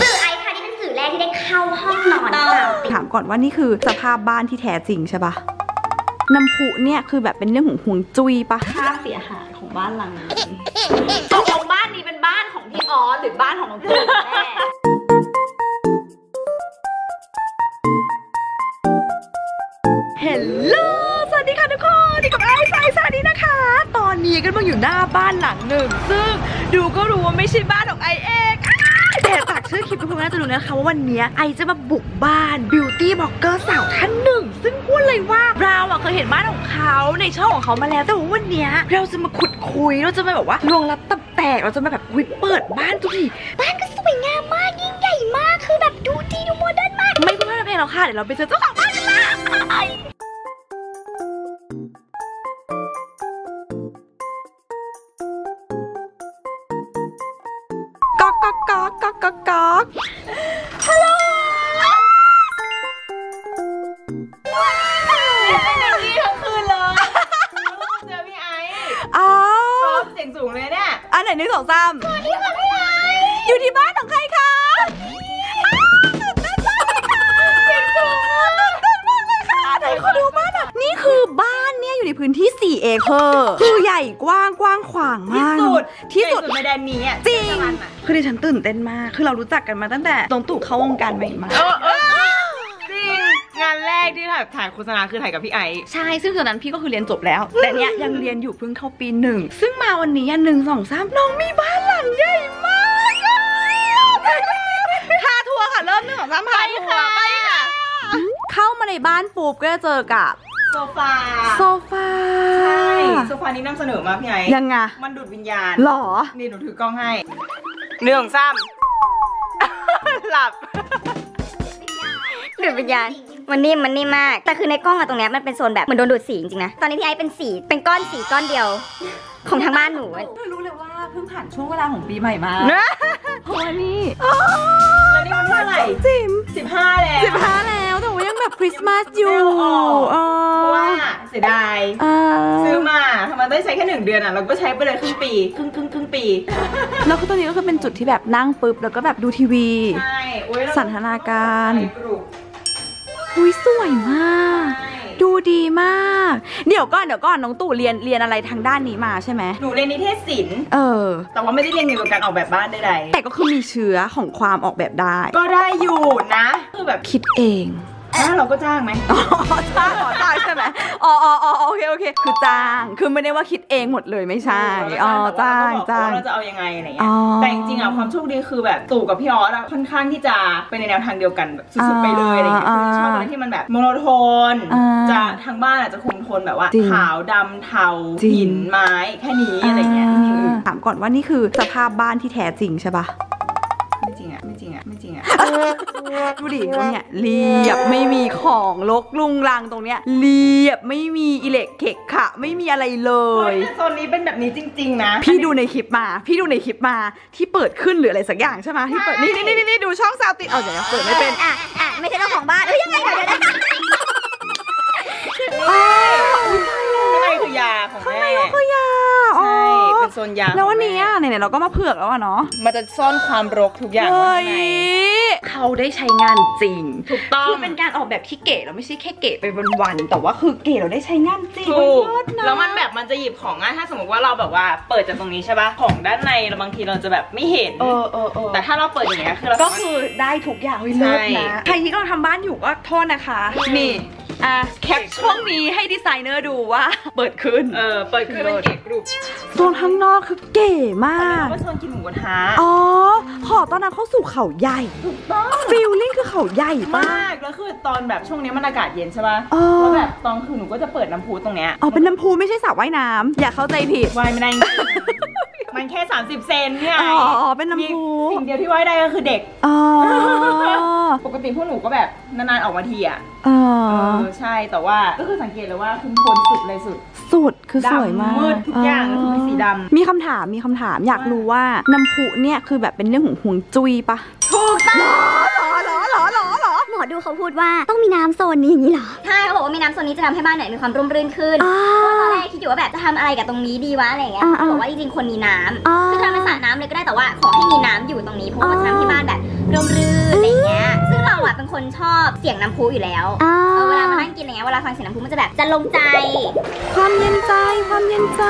สื่อไอค่ะนี่เป็นสื่อแรกที่ได้เข้าห้องนอนสาวถามก่อนว่านี่คือสภาพบ้านที่แท้จริงใช่ปะน้ำพุเนี่ยคือแบบเป็นเรื่องของห่วงจุ้ยปะค่าเสียหายของบ้านหลังนี้ตกลงบ้านนี้เป็นบ้านของพี่ออสหรือบ้านของน้องตูนแน่เฮลโลสวัสดีค่ะทุกคนที่กับไอซ์ไอซ์สวัสดีนะคะ ตอนนี้ก็มาอยู่หน้าบ้านหลังหนึ่ง ซึ่งดูก็รู้ว่าไม่ใช่บ้านของไอเอง แต่จากชื่อคลิปทุกคนน่าจะรู้นะคะว่าวันนี้ไอจะมาบุกบ้าน beauty blogger สาวท่านหนึ่ง ซึ่งพูดเลยว่าเราอะเคยเห็นบ้านของเขาในช่องของเขามาแล้ว แต่ว่าวันนี้เราจะมาขุดคุ้ยเราจะมาแบบว่าล้วงลับตับแตกเราจะมาแบบวิเปิดบ้านทุกทีบ้านก็สวยงามมากยิ่งใหญ่มากคือแบบดูดีดู modern มาก ไม่พูดพร่ำทำเพลงเราค่ะเดี๋ยวเราไปเจอเจ้าของบ้านกันเลย อเคอร์คือใหญ่กว้างกว้างขวางที่มากสุดที่สุดใหญ่ในแดนนี้อะจริงเทศบาลอะคือดิฉันตื่นเต้นมาก คือเรารู้จักกันมาตั้งแต่ตรงตู่เข้าวงการใหม่มาเออเออจริงงานแรกที่ถ่ายถ่ายโฆษณาคือถ่ายกับพี่ไอซ์ใช่ซึ่งตอนนั้นพี่ก็คือเรียนจบแล้ว แต่เนี้ยยังเรียนอยู่เพิ่งเข้าปีหนึ่ง ซึ่งมาวันนี้อะหนึ่งสองสามน้องมีบ้านหลังใหญ่มากอะพาทัวร์ค่ะ เริ่มหนึ่งสองสามพาทัวร์ไปค่ะ เข้ามาในบ้านปุ๊บก็จะเจอกับ โซฟา โซฟา ใช่ โซฟานี้นำเสนอมาพี่ไอซ์ยังไง มันดูดวิญญาณหรอ นี่หนูถือกล้องให้หนึ่งซ้ำหลับดูดวิญญาณมันนิ่มมันนิ่มมาก แต่คือในกล้องอะตรงเนี้ยมันเป็นโซนแบบเหมือนโดนดูดสีจริงๆนะ ตอนนี้พี่ไอซ์เป็นสี เป็นก้อนสีก้อนเดียว ของทางบ้านหนูรู้เลยว่าเพิ่งผ่านช่วงเวลาของปีใหม่มานะเพราะว่านี่แล้วนี่มันเท่าไหร่จิมสิบห้าแล้วสิบห้าแล้ว คริสต์มาสอยู่ไม่เอาออกเอเพราะอว่าเสียดายอ่าซื้อมาทำไมได้ใช้แค่หนึ่งเดือนอะ เราก็ใช้ไปเลยครึ่งปี ครึ่งครึ่งครึ่งปี แล้วคือตอนนี้ก็คือเป็นจุดที่แบบนั่งปุ๊บ แล้วก็แบบดูทีวี ใช่โอ้ยเราสันทนาการใส่กรุบอุ้ยสวยมากใช่ดูดีมาก เดี๋ยวก่อนเดี๋ยวก่อนน้องตู่เรียนเรียนอะไรทางด้านนี้มาใช่ไหมหนูเรียนนิเทศศิลป์เออ แต่ว่าไม่ได้เรียนเกี่ยวกับการออกแบบบ้านใดแต่ก็คือมีเชื้อของความออกแบบได้ๆก็ได้อยู่นะ คือแบบคิดเอง ถ้าเราก็จ้างไหมอ๋อจ้างอ๋อจ้างใช่ไหมอ๋ออ๋ออ๋อโอเคโอเค คือจ้างคือไม่ได้ว่าคิดเองหมดเลยไม่ใช่อ๋อจ้างแต่จ้าว่งเราก็บอกว่าเราจะเอายังไงอะไรอ๋เงี้อยแต่จริงๆอะความโชคดีคือแบบตู่กับพี่ออสอะค่อนข้างที่จะไปในแนวทางเดียวกันแบบสุดๆไปเลยอะไรเงี้ยอ่าคือชอบอะไรที่มันแบบโมโนโทนอ่าจะทางบ้านอาจจะคุมโทนแบบว่าจริงขาวดำเทาจริงหินไม้แค่นี้อะไรเงี้ยไม่มีอย่างอื่นถามก่อนว่านี่คือสภาพบ้านที่แท้จริงใช่ปะ จริงอะไม่จริงอะดูดิตรงเนี้ยเรียบไม่มีของลกลุงรังตรงเนี้ยเรียบไม่มีอิเล็กเขกขะไม่มีอะไรเลยแต่โซนนี้เป็นแบบนี้จริง ๆ นะ พี่ดูในคลิปมา พี่ดูในคลิปมาที่เปิดขึ้นหรืออะไรสักอย่างใช่ไหมที่เปิดนี่นี่นี่นี่ดูช่องซาวติดเอาเดี๋ยวนะเปิดไม่เป็นอะอะไม่ใช่เจ้าของบ้านเอ้ยยังไงเดี๋ยวเดี๋ยวเดี๋ยวอ๋อข้างในคือยาของแม่คือยาอ๋อใช่ เป็นโซนยาแล้ววันของม่นี้อะไหนๆเราก็มาเผือกแล้วอะเนาะมันจะซ่อนความรกทุกอย่างไว้เฮ้ยข้างในเขาได้ใช้งานจริง ถูกต้องคือเป็นการออกแบบที่เก๋แล้วไม่ใช่แค่เก๋ไปวันๆแต่ว่าคือเก๋เราได้ใช้งานจริงถูกเลิศะแล้วมันแบบมันจะหยิบของง่ายถ้าสมมติว่าเราแบบว่าเปิดจากตรงนี้ใช่ปะของด้านในเราบางทีเราจะแบบไม่เห็นเออเออเออแต่ถ้าเราเปิดอย่างเงี้ยคือเราก็คือได้ทุกอย่างเฮ้ยเลิศใช่นะใครที่กำลังทำบ้านอยู่ก็โทษนะคะอืมนี่ อะแคปช่วงนี้ให้ดีไซเนอร์ดูว่า เปิดขึ้น เออ เปิดคือเป็นเก๋กรุบโซนข้างนอกคือเก๋มากว่าโซนกินหมูกระทะอ๋อ ขอตอนนั้นเข้าสู่เขาใหญ่ถูกต้องฟิลลิ่งคือเขาใหญ่มากมากแล้วคือตอนแบบช่วงนี้มันอากาศเย็นใช่ปะเออแล้วแบบตอนคืนหนูก็จะเปิดน้ำพุตรงเนี้ยอ๋อเป็นน้ำพุไม่ใช่สระว่ายน้ำอย่าเข้าใจผิดว่ายไม่ได้จริงๆ มันแค่ 30 เซนเนี่ยอ๋ออ๋อเป็นน้ำพุมีสิ่งเดียวที่ว่ายได้ก็คือเด็ก อ๋อ ปกติพวกหนูก็แบบนานๆออกมาทีอะอ๋อเออใช่แต่ว่าก็คือสังเกตเลยว่าคุมโทนสุดเลยสุด สุดคือสวยมากดำมืดทุกอย่างก็คือเป็นสีดำมีคำถามมีคำถามอยากรู้ว่าน้ำพุเนี่ยคือแบบเป็นเรื่องของห่วงจุ้ยปะถูกต้อง มอดูเขาพูดว่าต้องมีน้ำโซนนี้อย่างนี้เหรอ ใช่เขาบอกว่ามีน้ำโซนนี้จะทำให้บ้านเนี่ยมีความร่มรื่นขึ้นอ่าตอนแรกคิดอยู่ว่าแบบจะทำอะไรกับตรงนี้ดีวะอะไรอย่างเงี้ยอ่าอ่าบอกว่าจริงๆคนมีน้ำอ่าคือทำเป็นสระน้ำเลยก็ได้แต่ว่าขอให้มีน้ำอยู่ตรงนี้เพราะว่ามันจะทำให้บ้านแบบร่มรื่นอะไรเงี้ย ซึ่งเราอะเป็นคนชอบเสียงน้ำพุอยู่แล้วอ่าเออเวลามานั่งกินอะไรเงี้ยเวลาฟังเสียงน้ำพุมันจะแบบจะลงใจ ความเย็นใจความเย็นใจ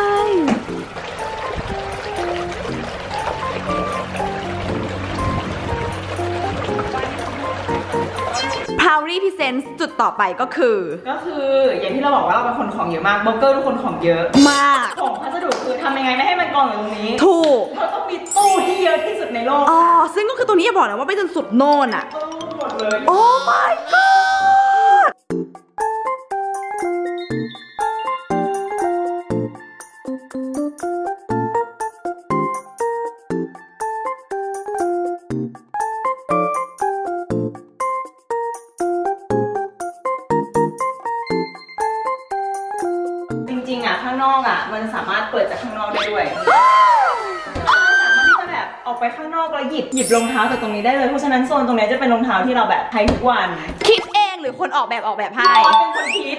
พาวรี่พิเซนส์จุดต่อไปก็คือ ก็คืออย่างที่เราบอกว่าเราเป็นคนของเยอะมากเบอร์เกอร์ทุกคนของเยอะ มาก ของพัสดุคือทำยังไงไม่ให้มันกองอยู่ตรงนี้ถูกเราต้องมีตู้ที่เยอะที่สุดในโลกอ๋อซึ่งก็คือตรงนี้อย่าบอกนะว่าไปจนสุดโน่นอะตู้หมดเลย โอ้ my god บหยิบรองเท้าจากตรงนี้ได้เลย เพราะฉะนั้นโซนตรงเนี้ยจะเป็นรองเท้าที่เราแบบใช้ทุกวันคิดเองหรือคนออกแบบออกแบบให้อ๋อเป็นคนคิด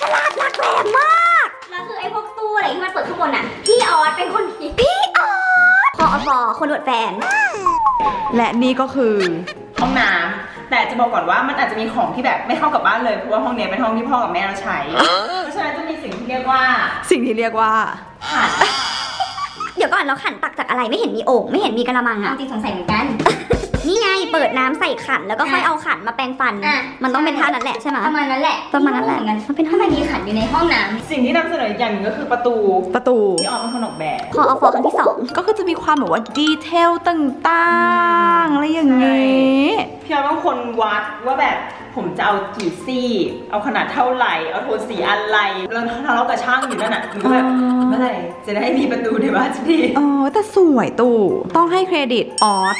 ฉลาดหลักแหลมมากแล้วคือไอ้พวกตู้อะไรที่มันเปิดข้างบนอะพี่ออสเป็นคนคิดพี่ออสพออฟอคนอวดแฟน และนี่ก็คือห้องน้ำแต่จะบอกก่อนว่ามันอาจจะมีของที่แบบไม่เข้ากับบ้านเลยเพราะว่าห้องเนี้ยเป็นห้องที่พ่อกับแม่เราใช้เพราะฉะนั้นจะมีสิ่งที่เรียกว่า สิ่งที่เรียกว่าขัน เดี๋ยวก่อนเราขันตักจากอะไรไม่เห็นมีโอ่งไม่เห็นมีกระมังอะจริงสงสัยเหมือนกัน นี่ไงเปิดน้ำใส่ขันแล้วก็ค่อยเอาขันมาแปรงฟันมันต้องเป็นท่านั้นแหละใช่ไหมประมาณนั้นแหละประมาณนั้นแหละมันเป็นท่ามันมีขันอยู่ในห้องน้ำสิ่งที่นำเสนออีกอย่างหนึ่งก็คือประตูประตู ที่ออกเป็นคนออกแบบ พออฟอครั้งที่สองก็คือจะมีความแบบว่าดีเทลต่างๆ อะไรอย่างนี้ พี่เราต้องคนวัดว่าแบบ ผมจะเอากี่ซี่ เอาขนาดเท่าไหร่ เอาโทนสีอะไรแล้วทะเลาะกับช่างอยู่นั่นน่ะหนูก็แบบอ๋อเมื่อไหร่จะได้มีประตูในบ้านสักทีอ๋อแต่สวยตู่ต้องให้เครดิตออส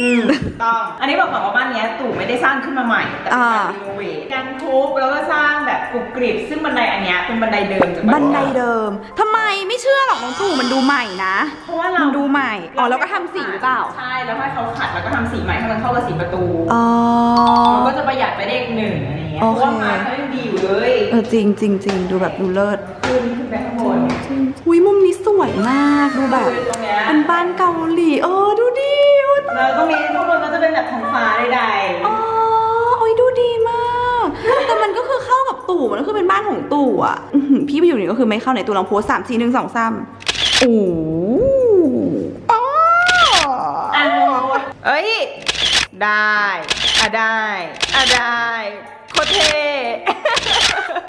อืมถูกต้อง อันนี้บอกก่อนว่าบ้านเนี้ยตู่ไม่ได้สร้างขึ้นมาใหม่ แต่เป็นการอ่ารีโนเวทการทุบแล้วก็สร้างแบบกรุบกริบซึ่งบันไดอันเนี้ยเป็นบันไดเดิมจากบันไดเดิมทำไมไม่เชื่อหรอกน้องตู่มันดูใหม่นะ เพราะว่าเรา มันดูใหม่ อ๋อแล้วก็ทำสีหรือเปล่า ใช่แล้วให้เขาขัดแล้วก็ทำสีใหม่ให้มันเข้ากับสีประตูอ๋อ มันก็จะประหยัดไปได้อีกหนึ่งอะไรเงี้ยเพโอเค ราะว่าไม้เขายังดีอยู่เลยเออจริงจริงจริงดูแบบดูเลิศขึ้นขึ้นไปข้างบน อุ้ยมุมนี้สวยมากดูแบบคือตรงเนี้ย เป็นบ้านเกาหลี เออดูดิโอ้ย แล้วตรงนี้ข้างบนก็จะเป็นแบบท้องฟ้าใดอ๋อโอ้ยดูดีมาก แต่มันก็คือเข้ากับตู่มันก็คือเป็นบ้านของตู่อะอื้อหือพี่ไปอยู่นี่ก็คือไม่เข้าไหนตู่ลองโพสสามสี่หนึ่งสองสามโอ้อ๋อๆอะงงเอ้ย ได้อะได้อะได้โคตรเท่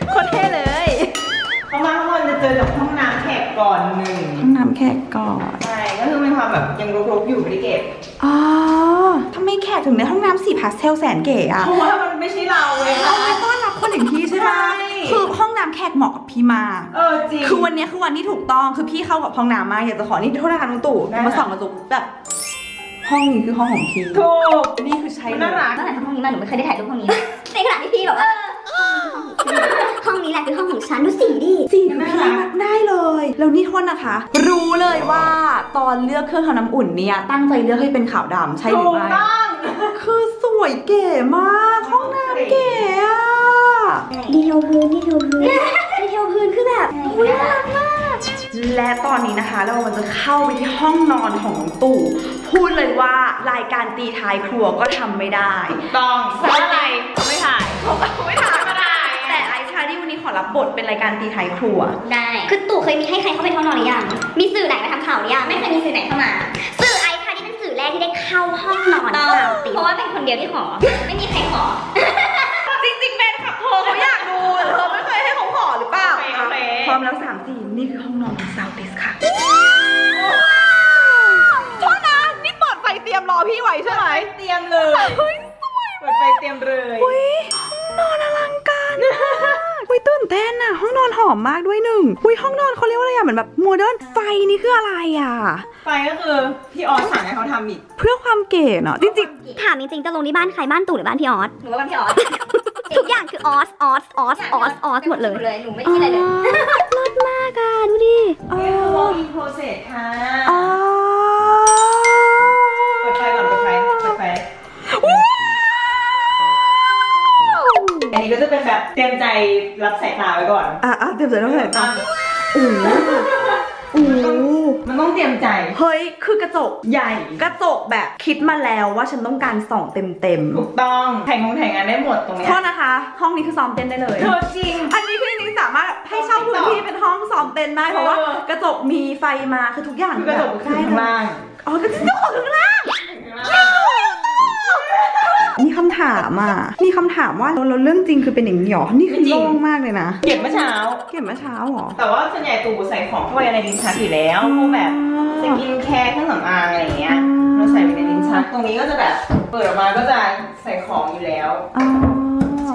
โคตรเท่เลย เข้ามาข้างบนจะเจอกับห้องน้ำแขกก่อนหนึ่ง ห้องน้ำแขกก่อน ใช่ ก็คือมีความแบบยังรกๆอยู่ไม่ได้เก็บอ๋อทำไมแขกถึงในห้องน้ำสีพาสเทลแสนเก๋อะเพราะว่ามันไม่ใช่เราเลยเอาค่ะไว้ต้อนรับคนอย่างพี่ใช่ไหมใช่ คือห้องน้ำแขกเหมาะกับพี่มาก เออจริง คือวันเนี้ยคือวันที่ถูกต้องคือพี่เข้ากับห้องน้ำมากอยากจะขอนี่โทษนะคะน้องตู่ได้มาส่องกระจกแบบห้องนี้คือห้องของพี่ถูก นี่คือใช่มันเลน่ายรัก ตั้งแต่ทำห้องนี้มาหนูไม่เคยได้ถ่ายรูปห้องนี้ ในขณะที่พี่แบบว่า ห้องนี้แหละคือห้องของฉันดูสีดิสีคือพี่มากได้เลยแล้วนี่โทษนะคะ รู้เลยว่าตอนเลือกเครื่องทำน้ำอุ่นเนี่ยตั้งใจเลือกให้เป็นขาวดำใช่หรือถูกไม่ต้องคือสวยเก๋มากห้องน้ำเก๋อะดีเทลพื้นดีเทลพื้นดีเทลพื้นคือแบบอุ้ยน่ารักมากและตอนนี้นะคะเราจะเข้าไปที่ห้องนอนของน้องตู่ พูดเลยว่ารายการตีท้ายครัวก็ทำไม่ได้ถูกต้องเพราะอะไรเขาไม่ถ่ายเขาก็ไม่ทำไขอรับบทเป็นรายการตีท้ายครัว ได้ คือตู่เคยมีให้ใครเข้าไปห้องนอนหรือยัง มีสื่อไหนมาทำข่าวหรือยัง ไม่เคยมีสื่อไหนเข้ามา สื่อไอค่ะที่เป็นสื่อแรกที่ได้เข้าห้องนอนตามติเพราะว่าเป็นคนเดียวที่ขอ ไม่มีใครขอ จริงๆแฟนคลับเธอเขาอยากดูแต่เธอไม่เคยให้เขาขอหรือเปล่าโอเคโอเคพร้อมแล้วสามสี่นี่คือห้องนอนของ Soundtiss ค่ะ มมากด้วยหนึ่งอุ้ยห้องนอนเขาเรียกว่าอะไรอะเหมือนแบบ modern ไฟนี่คืออะไรอะไฟก็คือพี่ออสสั่งให้เขาทำอีก เพื่อความเก๋เนาะจริงถามจริงๆตกลงนี่บ้านใครบ้านตู่หรือบ้านพี่ออสหนูว่าบ้านพี่ออสทุกอย่างคือออสออสออสออสออสหมดเลยเลยหนูไม่ๆคิดอะไรเลย เลิศมากอะดูดิอ๋อนี่คือ walk-in closet ค่ะ อ๋อ อันนี้ก็จะเป็นแบบเตรียมใจรับสายตาไว้ก่อน อะอะเตรียมใจต้องใส่ตาโอ้โหโอ้โหมันต้องเตรียมใจ เฮ้ย คือกระจกใหญ่ กระจกแบบคิดมาแล้วว่าฉันต้องการส่องเต็มเต็มถูกต้องแข่งงงแข่งงานได้หมดตรงๆเนี้โทยษนะคะ ห้องนี้คือซ้อมเต้นได้เลยเธอจริง อันนี้คือจริงๆสามารถให้เช่าพื้นที่เป็นห้องซ้อมเต้นได้เพราะว่าเออกระจกมีไฟมาคือทุกอย่างคือกระจกแบบข้างล่างอ๋อกระจกข้างล่าง มีคำถามอะ มีคำถามว่าเราเราเรื่องจริงคือเป็นอย่างนี้หรอ นี่คือจริงโล่งมากเลยนะ เก็บเมื่อเช้า เก็บเมื่อเช้าหรอ แต่ว่าส่วนใหญ่ตู่ใส่ของเข้าไปในลิ้นชักอยู่แล้วพวกแบบสกินแคร์เครื่องสำอางอะไรอย่างเงี้ยอืมเราใส่ไปในลิ้นชัก ตรงนี้ก็จะแบบเปิดออกมาก็จะใส่ของอยู่แล้วอ๋อ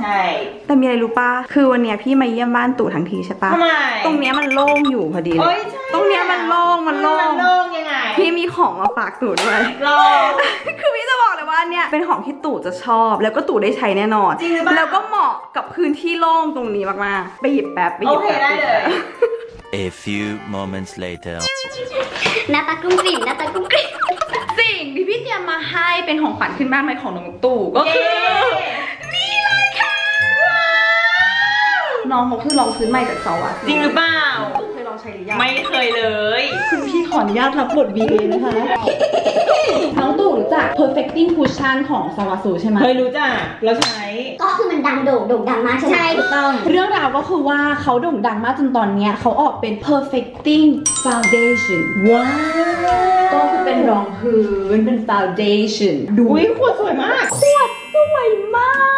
ใช่ แต่มีอะไรรู้ป่ะ คือวันเนี้ยพี่มาเยี่ยมบ้านตู่ทั้งทีใช่ปะทำไมตรงเนี้ยมันโล่งอยู่พอดีเลเอ้ยยใช่ตรงเนี้ยมันโล่ง มันโล่มันงโล่งยังไง พี่มีของมาฝากตู่ด้วยรอคือพี่จะบอกเลย ว่าเนี่ยเป็นของที่ตู่จะชอบ แล้วก็ตู่ได้ใช้แน่นอนจริงหรือเปล่า แล้วก็เหมาะกับพื้นที่โล่งตรงนี้มากๆไปหยิบแป๊บไปหยิบโอเคแป๊บได้เลย A few moments later. หน้าตากรุ้งกริ่มหน้าตากรุ้งกริ่มสิ่งที่พี่เตรียมมาให้เป็นของขวัญขึ้นบ้านใหม่ของน้องตู่ก็คือนี่เลย น้องเขาคือลองพื้นใหม่จากซอวัสจริงหรือเปล่าตู่เคยลองใช้หรือยังไม่เคยเลย คุณพี่ขออนุญาตรับบท BA นะคะ น้องตู่รู้จัก perfecting cushion ของซาวาสูใช่ไหม เคยรู้จักเราใช้ ก็คือมันดังโด่งโด่งดังมากใช่ไหมใช่ถูกต้อง เรื่องราวก็คือว่าเขาโด่งดังมากจนตอนเนี้ยเขาออกเป็น perfecting foundation ว้าวก็คือเป็นรองพื้นเป็น foundation ดูอุ้ยขวดสวยมากขวดสวยมาก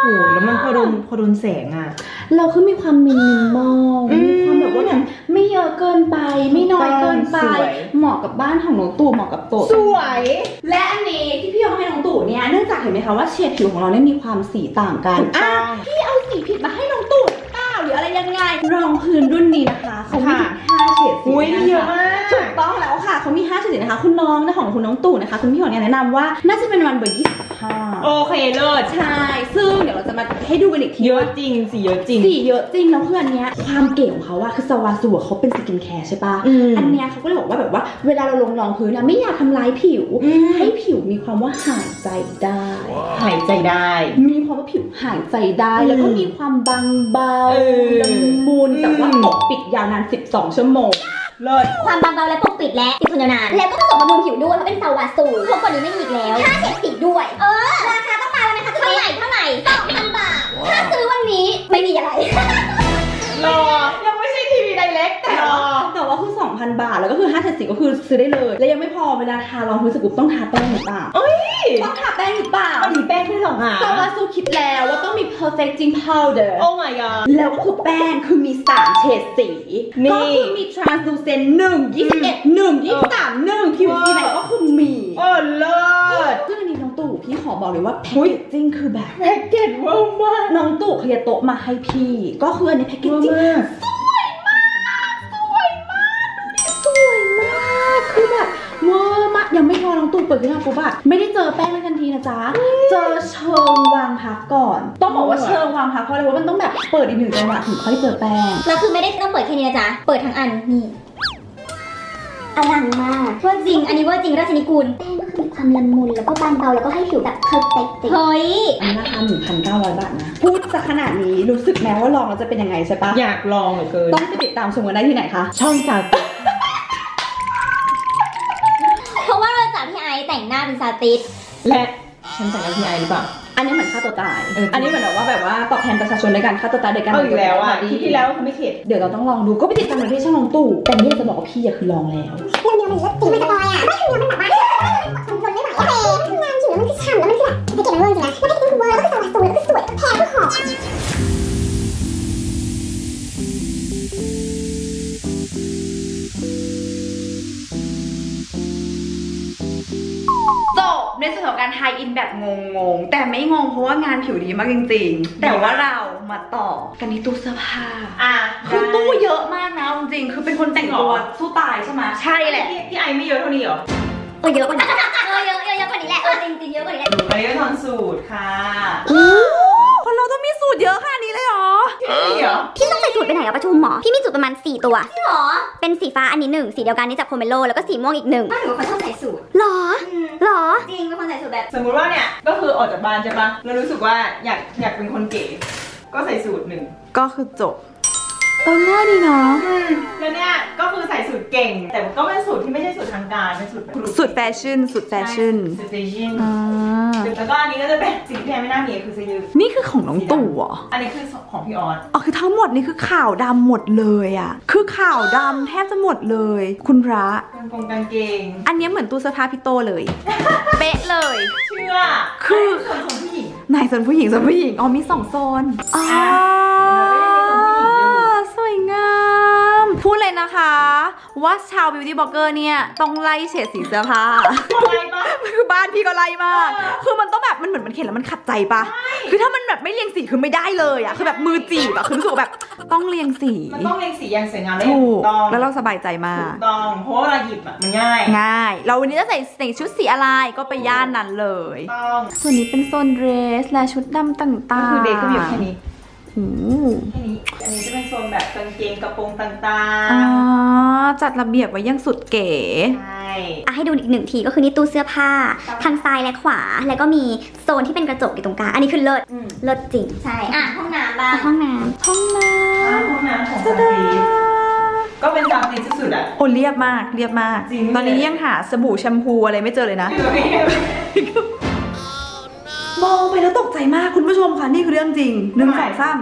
โอ้โหแล้วมันพอโดนพอโดนแสงอะ เราคือมีความมินิมอลอืมมีความแบบว่าแบบไม่เยอะเกินไป ไม่น้อยเกินไปสวยเหมาะกับบ้านของน้องตู่เหมาะกับโต๊ะสวย และอันนี้ที่พี่ยกให้น้องตู่เนี่ยเนื่องจากเห็นไหมคะว่าเฉดผิวของเราเนี่ยมีความสีต่างกันถูกต้องะพี่เอาสีผิดมาให้น้องตู่ ยังไง รองพื้นรุ่นนี้นะคะ เขามีถึงห้าเฉดสีอุ้ยนะคะเยอะมากถูกต้องแล้วค่ะ เขามี5เฉดสีนะคะ คุณน้องนะของคุณน้องตู่นะคะ คุณพี่หอเนี่ยแนะนำว่าน่าจะเป็นวันเบอร์25โอเคเลิศใช่ ซึ่งเดี๋ยวเราจะมาให้ดูกันอีกทีเยอะว่าจริงสีเยอะจริงสีเยอะจริงแล้วคืออันเนี้ยความเก๋ของเขาอะคือสวาสูอะเขาเป็นสกินแคร์ใช่ปะอืมอันเนี้ยเขาก็เลยบอกว่าแบบว่าเวลาเราลงรองพื้นอะไม่อยากทำร้ายผิวอืมให้ผิวมีความว่าหายใจได้ หายใจได้ มีความว่าผิวหายใจได้อืมแล้วก็มีความบางเบาเออละมุนแต่ว่าอืมปกปิดยาวนาน 12 ชั่วโมงเลิศความบางเบาและปกปิดและติดทนยาวนาน แล้วก็ผสมบำรุงผิวด้วยเพราะเป็นซาวาสูครบกว่านี้ไม่มีอีกแล้วค่าเฉดสีด้วย เออ ราคาต้องมาแล้วนะคะเท่าไหร่เท่าไหร่สองพันบาท ถ้าซื้อวันนี้ไม่มีอะไรรอ แต่รอแต่ว่าคือ2,000 บาท แล้วก็คือ5 7 0ก็คือซื้อได้เลย แล้วยังไม่พอเวลาทารองพื้นสกุปต้องทาแป้งหรือเปล่าเอ้ยต้องทาแป้งหรือเปล่ามันมีแป้งด้วยเหรอคะซาวาซูคิดแล้วว่าต้องมี perfecting powder โอ้ my god แล้วก็คือแป้งคือมี3เฉดสีนี่ก็คือมี translucent 1 21 1 23 1ผิวสีไหนก็คือมีโอ้เลิศซึ่งอันนี้น้องตู่พี่ขอบอกเลยว่าแพคอุ๊ยเกจจิ้งคือแบบแพ็กเกจเวอร์มากน้องตู่เคลียร์โต๊ะมาให้พี่ ก็คืออันนี้แพคเกจเวอร์จิ้ง ตู่เปิดขึ้นมาปุ๊บอะไม่ได้เจอแป้งในทันทีนะจ๊ะ เจอเชิงวางพักก่อน ต้องบอกว่าเชิงวางพักเพราะอะไรเพราะมันต้องแบบเปิดอีกหนึ่งจังหวะถึงค่อยเจอแป้งแล้วคือไม่ได้ต้องเปิดแค่นี้นะจ๊ะ เปิดทั้งอันนี่อลังมากเว่อร์จริง อันนี้เว่อร์จริงราชนิกูลแป้งก็คือมีความละมุนแล้วก็บางเบาแล้วก็ให้ผิวแบบ perfect เฮ้ยอันนี้ราคา1,900บาทนะ พูดจะขนาดนี้รู้สึกแม้ว่าลองแล้วจะเป็นยังไงใช่ปะอยากลองเหลือเกิน ต้องไปติดตามชมกันได้ที่ไหนคะ ช่องซาติเงหน้าเป็นซาติสและฉันแต่งกับพี่ไอหรือเปล่า อันนี้เหมือนฆ่าตัวตาย เอออัอันนี้เหมือนแบบว่าแบบว่าตอบแทนประชาชนในการฆ่าตัวตายโดยการเอาอีกแล้วอะทำคลิปที่แล้วเขาไม่เข็ด เดี๋ยวเราต้องลองดู ก็ไปติดตามกันที่ช่องของตู่ แต่นี่อยากจะบอกว่าพี่อะคือลองแล้วเรื่องเดียวมันลดจริงมันสปอยอะ ไม่คือมันแบบว่าทนไม่ไหวโอเคทำงานผิวแล้วมันคือฉ่ำแล้วมันคือแบบไปเก็บเรื่องจริงนะแล้วก็คือเวอร์แล้วก็สวยแล้วก็สวยแพงก็หอม ในส่วนของการไทยอินแบบงงๆ แต่ไม่งงเพราะว่างานผิวดีมากจริงๆ แต่ว่าเรามาต่อกันที่ตู้เสื้อผ้าอะคือตู้เยอะมากนะเอาจริงๆคือเป็นคนแต่งตัวสู้ตายใช่ไหมใช่แหละพี่พี่ไอไม่เยอะเท่านี้เหรอเออเยอะกว่านี้เออเยอะเยอะเยอะกว่านี้แหละเออจริงจริงๆเยอะกว่านี้แหละหนูก็เลยทอนสูทค่ะคนเราต้องมีสูทเยอะขนาดนี้เลยเหรอนี่เหรอพี่ต้องใส่สูทไปไหนอะประชุมหมอ พี่มีสูทประมาณ 4 ตัวจริงหรอ เป็นสีฟ้าอันนี้หนึ่งสีเดียวกันนี้จากโคเมโลแล้วก็สีม่วงอีกหนึ่งบ้านหนูเป็นคนชอบใส่สูทหรอหรอ จริงเป็นคนใส่สูทแบบ สมมุติว่าเนี่ยก็คือออกจากบ้านใช่ปะแล้วรู้สึกว่าอยากอยากเป็นคนเก๋ก็ใส่สูตรหนึ่งก็คือจบ เออง่ายดีเนาะแล้วเนี่ยก็คือใส่สูตรเก่ง แต่ก็เป็นสูตรที่ไม่ใช่สูตรทางการเป็นสูตรสุดแฟชั่นสุดแฟชั่นสูตรแฟชั่นอ่าแล้วก็อันนี้ก็จะเป็นสิ่งที่แพรไม่น่ามีคือเสื้อยืดนี่คือของน้องตู่เหรออันนี้คือของพี่ออสอ๋อคือทั้งหมดนี่คือข่าวดำหมดเลยอะคือข่าวดำแทบจะหมดเลย คุณพระกางกงกางเกง อันเนี้ยเหมือนตู้เสื้อผ้าพี่โตเลย เป๊ะเลยเชื่อคือส่วนของผู้หญิงไหนโซนผู้หญิงโซนผู้หญิงอ๋อมีสองโซนอ๋อ นะคะ ว่าชาวบิวตี้บล็อกเกอร์เนี่ยต้องไล่เฉดสีเสื้อผ้าอะไรปะคือบ้านพี่ก็ไล่มากเออคือมันต้องแบบมันเหมือนมันเห็นแล้วมันขัดใจปะคือถ้ามันแบบไม่เรียงสีคือไม่ได้เลยอะคือแบบมือจีบอะคือรู้สึกว่าแบบต้องเรียงสีมันต้องเรียงสีอย่างสวยงามและถูถูกกต้องแล้วเราสบายใจมาถูกกต้องเพราะว่าเวลาหยิบอะมันง่าย ง่าย เราวันนี้จะใส่ใส่ชุดสีอะไรก็ไปย่านนั้นเลยต้องส่วนนี้เป็นโซนเดรสและชุดดำต่างๆก็คือเด็กก็มีอยู่แค่นี้ โอ้โหแค่นี้อันนี้จะเป็นโซนแบบกางเกงกระโปรงต่างอ๋อ จัดระเบียบไว้อยังสุดเก๋ ๆ ใช่ อะให้ดูอีกหนึ่งทีก็คือนี่ตู้เสื้อผ้าทางซ้ายและขวา แล้วก็มีโซนที่เป็นกระจกอยู่ตรงกลาง อันนี้คือเลิศ อืมเลิศจริง ใช่ อะ ห้องน้ำบ้างห้องน้ห้องน้อ่าห้องน้ำของำซาฟรีก็เป็นซาฟรีสุดๆอะ โอ้เรียบมากเรียบมาก จริง ตอนนี้ยังหาสบู่แชมพูอะไรไม่เจอเลยนะ มองไปแล้วตกใจมากคุณผู้ชมค่ะนี่คือเรื่องจริงหนึ่งสองสาม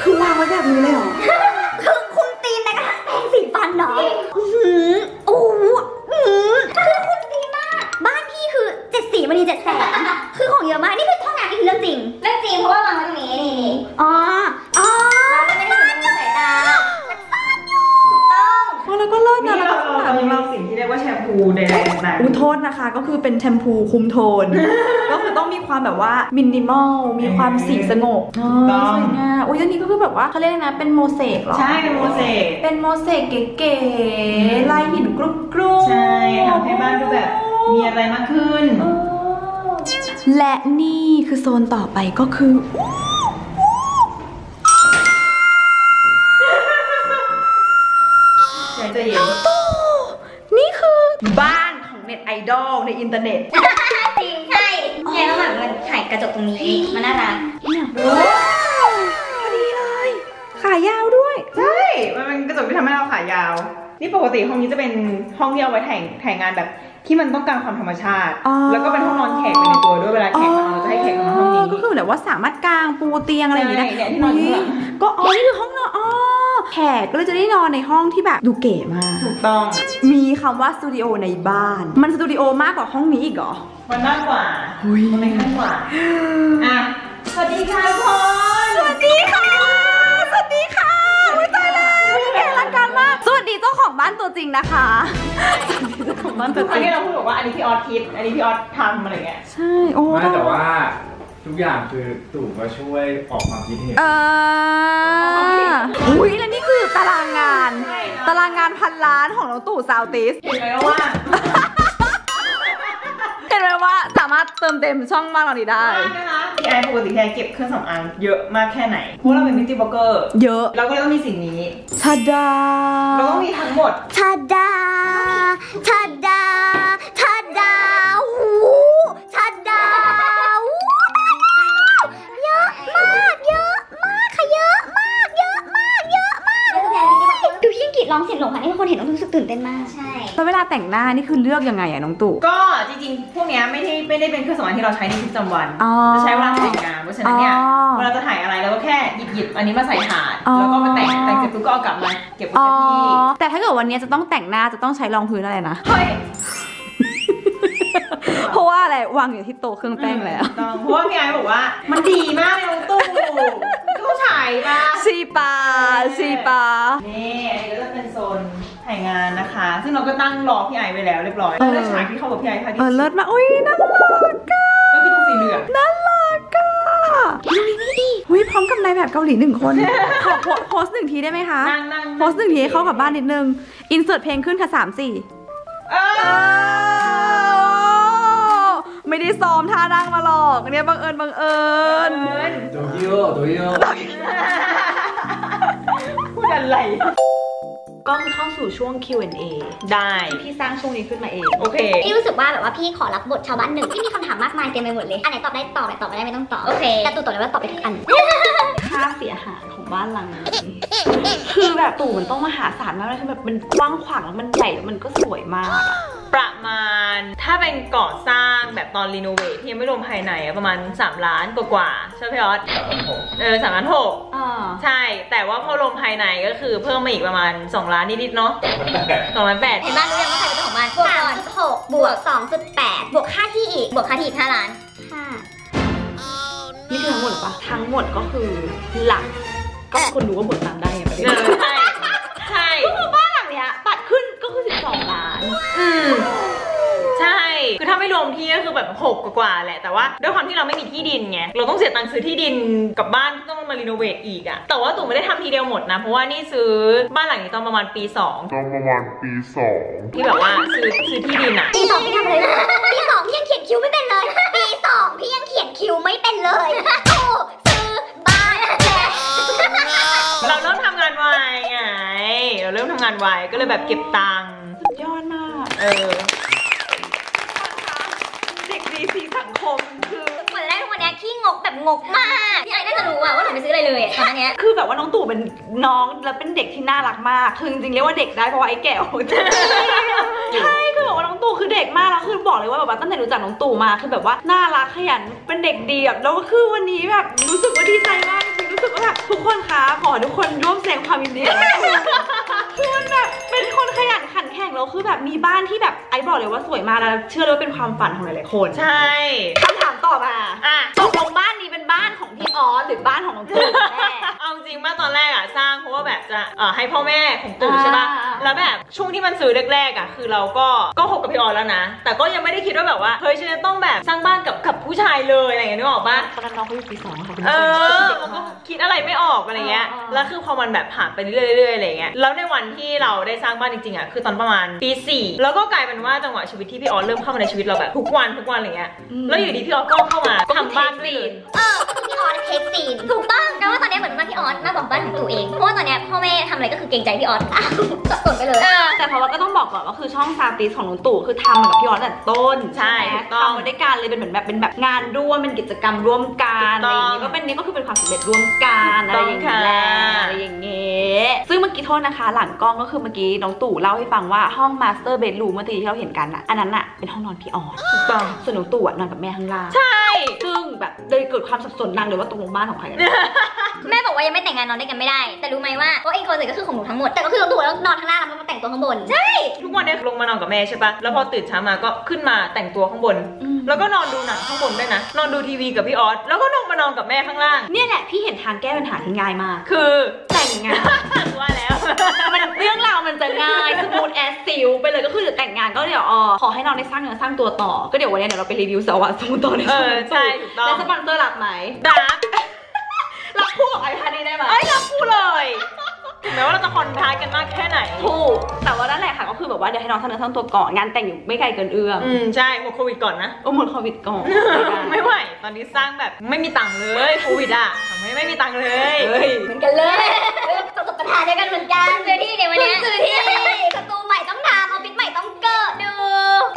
คือวางไว้แบบนี้เลยเหรอำคือคุณตีนแม้กระทั่งแปรงสีฟันเนาะอื้อหือโอ้โหอื้อหือคือคุณตีนมาก บ้านพี่คือเจ็ดสีมันนีเจ็ดแสนคือของเยอะมากนี่คือห้องน้ำนี่คือเรื่องจริง เรื่องจริงเพราะว่าวางไว้ตรงนี้นี่นี่อ๋ออ๋อมันไม่ได้อยู่ในสายตามันซ่อนอยู่ถูกต้องอ๋อแล้วก็เลิศนี่นะแล้วเราก็ข้างหลัเรางมีเราสิ่ งที่เรียกว่าแชมพูใดๆต่างๆอุ้ยโทษนะคะ ก็คือเป็นแชมพูคุมโทน ก็คือต้องมีความแบบว่ามินิมอล มีความสีสงบอ๋อต้องสวยงามอุ้ยอันนี้ก็คือแบบว่าเขาเรียกอะไรนะ เป็นโมเสกเหรอ ใช่ เป็นโมเสก เป็นโมเสกเก๋ๆลายหินกรุบกรุบใช่ทำให้บ้านดูแบบมีอะไรมากขึ้น และนี่คือโซนต่อไปก็คือ บ้านของเน็ตไอดอลในอินเทอร์เน็ต จริงใช่เนี่ยแล้วแบบมันถ่ายกระจกตรงนี้มันน่ารักพอดีเลย ขายาวด้วย ใช่ มันเป็นกระจกที่ทำให้เราขายาว นี่ปกติห้องนี้จะเป็นห้องที่เอาไว้ถ่ายถ่ายงานแบบที่มันต้องการความธรรมชาติอ๋อแล้วก็เป็นห้องนอนแขกไปในตัวด้วยเวลาแขกมาเราจะให้แขกนอนห้องนี้ก็คือแบบว่าสามารถกางปูเตียงอะไรอย่างงี้ได้ใช่เนี่ยที่นอนอยู่ข้างหลังก็อ๋อนี่คือห้องนอนอ๋อแขกก็เลยจะได้นอนในห้องที่แบบดูเก๋มาก ถูกต้อง มีคำว่าสตูดิโอในบ้าน มันสตูดิโอมากกว่าห้องนี้อีกเหรอ มันมากกว่าหุยมันไม่ขั้นกว่า อะ สวัสดีค่ะทุกคน สวัสดีค่ะ สวัสดีค่ะอุ๊ยตายแล้วแกรักกันมาก สวัสดีเจ้าของบ้านตัวจริงนะคะสวัสดีเจ้าของบ้านทุตักวครั้จงริงที่เราพูดบอกว่าอันนี้พี่ออสคิด อันนี้พี่ออสทำอะไรเงี้ย ใช่ โอ้ไม่แต่ว่า ทุกอย่างคือตู่ก็ช่วยออกความคิดเห็น เอออุ้ยแล้วนี่คือตารางงานใช่นะตารางงานพันล้านของน้องตู่ซาวติส เห็นไหมว่า เห็นไหมว่าสามารถเติมเต็มช่องบ้านเรานี้ได้ว่างนะคะพี่ไอปกติพี่ไอเก็บเครื่องสำอางเยอะมากแค่ไหนเพราะเราเป็นบิวตี้บล็อกเกอร์เยอะ เราก็เลยต้องมีสิ่งนี้ ชาดา เราต้องมีทั้งหมด ชาดา ชาดา หลงค่ะให้คนเห็นต้องรู้สึกตื่นเต้นมาก ใช่ แล้วเวลาแต่งหน้านี่คือเลือกยังไงอะน้องตู่ ก็จริงๆ พวกเนี้ยไม่ได้ไม่ได้เป็นเครื่องสำอางที่เราใช้ในชีวิตประจำวันอ๋อจะใช้เวลาถ่ายงานเพราะฉะนั้นเนี่ยอ๋อเวลาจะถ่ายอะไรเราก็แค่หยิบหยิบอันนี้มาใส่ถาดอ๋อ แล้วก็ไปแต่งแต่งเสร็จปุ๊บก็เอากลับมาเก็บไว้อ๋อกับที่แต่ถ้าเกิดวันนี้จะต้องแต่งหน้าจะต้องใช้รองพื้นอะไรนะ เฮ้ยเพราะว่าอะไรวางอยู่ที่โต๊ะเครื่องแป้งแล้ว ถูกต้องเพราะว่าพี่ไอ้บอกว่ามันดีมากเลยน้องตู้ ตู้ฉายปะชีปาชีปานี่อันนี้ก็จะเป็นโซนถ่ายงานนะคะ ซึ่งเราก็ตั้งรอพี่ไอ้ไว้แล้วเรียบร้อยเออเลือกฉากที่เข้ากับพี่ไอ้ค่ะที่เออเลิศมากอุ้ยน่ารักอะก็คือตรงสีเหลืองน่ารักอะดูนี่นี่ดิอุ้ยพร้อมกับนายแบบเกาหลีหนึ่งคนขอโพโพสต์หนึ่งทีได้ไหมคะนั่งนั่งโพสต์หนึ่งทีให้เข้ากับบ้านนิดนึงอินเสิร์ตเพลงขึ้นค่ะสามสี่เออ ไม่ได้ซ้อมท่านั่งมาหรอกเนี่ยบังเอิญบังเอิญตัวเยอะตัวเยอะพูดอะไรก็คือเข้าสู่ช่วง Q&A ได้ พี่สร้างช่วงนี้ขึ้นมาเอง โอเค พี่รู้สึกว่าแบบว่าพี่ขอรับบทชาวบ้านหนึ่งพี่มีคำถามมากมายเต็มไปหมดเลย อันไหนตอบได้ตอบอันไหนตอบไม่ได้ไม่ต้องตอบ โอเค แต่ตู่ตอบเลยว่าตอบไปทุกอัน ค่าเสียหายของบ้านหลังนี้คือแบบตู่มันต้องมหาศาลมากเลยคือแบบมันกว้างขวางแล้วมันใหญ่แล้วมันก็สวยมากอะ ประมาณถ้าเป็นก่อสร้างแบบตอนรีโนเวทที่ยังไม่รวมภายในอะประมาณ 3 ล้านกว่าๆใช่ไหมพี่ออสเออสามล้านหกอ่าใช่ แต่ว่าพอรวมภายในก็คือเพิ่มมาอีกประมาณ 2 ล้านนิดๆเนาะสองล้านแปดเห็นบ้านรู้ยังว่าใครเป็นเจ้าของบ้านบวกก่อนหกบวกสองจุดแปดบวกค่าที่อีกบวกค่าที่อีกห้าล้านห้านี่คือทั้งหมดเหรอปะทั้งหมดก็คือหลัก ก็คนรู้ว่าหมดตังค์ได้ไงประเด็นเออใช่ใช่ก็คือบ้านหลังเนี้ยตัดขึ้นก็คือ12ล้าน อืมใช่ คือถ้าไม่รวมที่ก็คือแบบหกกว่าๆแหละ แต่ว่าด้วยความที่เราไม่มีที่ดินไง เราต้องเสียตังค์ซื้อที่ดินกับบ้านที่ต้องมารีโนเวทอีกอะแต่ว่าตู่ไม่ได้ทำทีเดียวหมดนะ เพราะว่านี่ซื้อบ้านหลังนี้ตอนประมาณปีสองตอนประมาณปีสองที่แบบว่าซื้อซื้อที่ดินอะปีสองพี่ทำอะไรนะปีสองพี่ยังเขียนคิวไม่เป็นเลย ปีสองพี่ยังเขียนคิวไม่เป็นเลยโอ้ซื้อบ้านแล้วเราเริ่มทำงานไวไง เราเริ่มทำงานไวก็เลยแบบเก็บตังค์สุดยอดมาก เออเด็กดีสีสังคมคือเหมือนแรกทุกวันเนี้ยขี้งกแบบงกมากพี่ไอ้น่าจะรู้อะว่าหนูไม่ซื้ออะไรเลยอะตอนเนี้ยคือแบบว่าน้องตู่เป็นน้องแล้วเป็นเด็กที่น่ารักมากคือจริงๆเรียกว่าเด็กได้เพราะว่าไอ้แก้วใช่คือแบบว่าน้องตู่คือเด็กมากแล้วคือบอกเลยว่าแบบว่าตั้งแต่รู้จักน้องตู่มาคือแบบว่าน่ารักขยันเป็นเด็กดีแบบแล้วก็คือวันนี้แบบรู้สึกว่าดีใจมากจริงๆรู้สึกว่าแบบทุกคนคะขอทุกคนร่วมแสดงความยินดีกับน้องตู่คือมันแบบเป็นคนขยันขัน แข็งแล้วคือแบบมีบ้านที่แบบไอ้บอกเลยว่าสวยมากแล้วเชื่อเลยว่าเป็นความฝันของหลายๆคน ใช่คำถามต่อมาอะตกลงบ้านนี้เป็น บ้านของพี่ออสหรือบ้านของน้องตู่กันแน่เอาจริงๆว่าตอนแรกอะสร้างเพราะว่าแบบจะเอ่อให้พ่อแม่ของตู่ใช่ปะอ่า แล้วแบบช่วงที่มันซื้อแรกๆอะคือเราก็ก็คบกับพี่ออนแล้วนะ แต่ก็ยังไม่ได้คิดว่าแบบว่าเฮ้ยฉันจะต้องแบบสร้างบ้านกับกับผู้ชายเลยอะไรอย่างเงี้ยนึกออกปะ ตอนนั้นน้องเขาอยู่ปีสองค่ะคุณเอผู้ชมอมันก็คิดอะไรไม่ออกอะไรเงี้ยเออเออแล้วคือพอมันแบบผ่านไปเรื่อยๆอะไรเงี้ย แล้วในวันที่เราได้สร้างบ้านจริงๆอะ คือตอนประมาณปีสี่แล้วก็กลายเป็นว่าจังหวะชีวิตที่พี่ออสเริ่มเข้ามาในชีวิตเราแบบทุกวันทุกวันอะไรเงี้ย แล้วอยู่ดีพี่ออสก็เข้ามาทำบ้านด้วยเลยเออคือพี่ออสเทคซีนถูกต้องแต่ว่าตอนนี้เหมือนว่าพี่ออสมาบอกบ้านของตู่เอง เพราะว่าตอนเนี้ยพ่อแม่ทำอะไรก็คือเกรงใจพี่ออสอะสับสนไปเลยแต่เพราะว่าก็ต้องบอกก่อนว่าคือช่องซาติสของน้องตู่คือทำมากับพี่ออสตั้งแต่ต้นใช่ไหมถูกต้องทำมาด้วยกันเลยเป็นเหมือนแบบเป็นแบบงานร่วมเป็นกิจกรรมร่วมกันถูอะไรกอต้ย่าองงนี้ก็เป็นนี่ก็คือเป็นความสำเร็จร่วมกันอะไรอย่างเงี้ยแหละถูกต้องค่ะอะไรอย่างเงี้ยซึ่งเมื่อกี้โทษนะคะ หลังกล้องก็คือเมื่อกี้น้องตู่เล่าให้ฟังว่าห้อง master bedroom เมื่อกี้ที่เราเห็นกันอะอันนั้นอะเป็นห้องนอนพี่ออสถูกต้องส่วนน้องตู่อะนอนกับแม่ข้างล่างใช่ซึ่งแบบเลยเกิดความสับสนนางเลยว่าตกลงบ้านของใครกันแน่แม่บอกว่ายังไม่แต่งงานนอนด้วยกันไม่ได้ แต่รู้ไหมว่าว่าไอ้ closet ก็คือของหนูทั้งหมด แต่ก็คือตู่แล้วนอนข้างล่างแล้วมาแต่งตัวข้างบน ใช่ ทุกวันเนี้ลงมานอนกับแม่ใช่ปะแล้วพอตื่นเช้ามาก็ขึ้นมาแต่งตัวข้างบนอืมแล้วก็นอนดูหนังข้างบนด้วยนะ นอนดูทีวีกับพี่ออส แล้วก็ลงมานอนกับแม่ข้างล่าง เนี่ยแหละพี่เห็นทางแก้ปัญหาที่ง่ายมาก คือแต่งงานว่าแล้ว มันเรื่องราวมันจะง่าย smooth as silk ไปเลยก็คือเดี๋ยวแต่งงานก็เดี๋ยวเออขอให้น้องได้สร้างเนื้อสร้างตัวต่อ ก็เดี๋ยววันนี้เดี๋ยวเราไปรีวิวสวัสดิ์สมุนต่อในเอช่องอใช่ถูกต้องและสปอนเซอร์หลักไหมดักรับคู่กับไอพานี้ได้ไหมเอ้ยรับพูดเลยถึงแม้ว่าเราจะคอนทราสต์กันมากแค่ไหน ถูก แต่ว่านั่นแหละค่ะก็คือแบบว่าเดี๋ยวให้น้องสร้างเนื้อสร้างตัวก่อนงานแต่งอยู่ไม่ไกลเกินเอื้อมอืมใช่หมดโควิดก่อนนะ โอ้หมดโควิดก่อนไม่ไหวตอนนี้สร้างแบบไม่มีตังค์เลยโควิดอะทำให้ไม่มีตังค์เลยเฮ้ยเหมือนกันเลยประสบปัญหาเดียวกันเหมือนกันซื้อที่เดี๋ยววันนี้ซื้อที่ประตูใหม่ต้องทำออฟฟิศใหม่ ต้องเกิดดู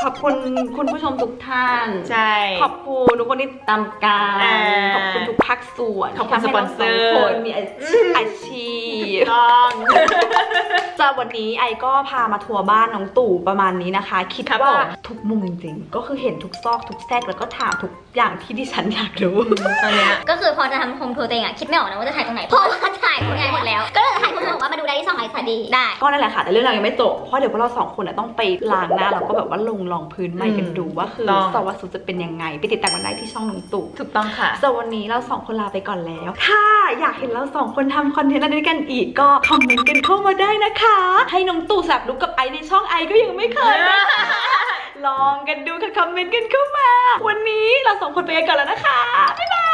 ขอบคุณคุณผู้ชมทุกท่าน ใช่ ขอบคุณทุกคนที่ติดตามการอ่าขอบคุณทุกภาคส่วนขอบคุณที่ทำให้สปอนเซอร์าสงคนมีอาชีพอาชีพต้องจะวันนี้ไอก็พามาทัวร์บ้านน้องตู่ประมาณนี้นะคะ คิดครับว่าผมทุกมุมจริงๆ ก็คือเห็นทุกซอกทุกแทรกแล้วก็ถามทุกอย่างที่ดิฉันอยากรู้ตอนเนี้ยก็คือพอจะทำโฮมทัวร์ตัวเองอะคิดไม่ออกนะว่าจะถ่ายตรงไหนเพราะว่าถ่ายผลงานหมดแล้ว ก็เลยถ่ายคนบอกว่ามาดูได้ที่ช่องไอซ์พอดีได้ ก็นั่นแหละค่ะแต่เรื่องเราวยังไม่จบเพราะเดี๋ยวพวกเราสองคนน่ะต้องไปล้างหน้าแล้วก็แบบว่าลงรองพื้นใหม่กันดูว่าคือต้องสวัสดิ์จะเป็นยังไง ไปติดตามกันได้ที่ช่องน้องตู่ถูกต้องค่ะสำหรับวันนี้เราสองคนลาไปก่อนแล้ว ถ้าอยากเห็นเราสองคนทำคอนเทนต์อะไรด้วยกันอีกก็คอมเมนต์กันเข้ามาได้นะคะ ให้น้องตู่สับลุกกับไอในช่องไอก็ยังไม่เคยนะลองกันดูค่ะคอมเมนต์กันเข้ามา วันนี้เราสองคนไปกันก่อนแล้วนะคะบ๊ายบาย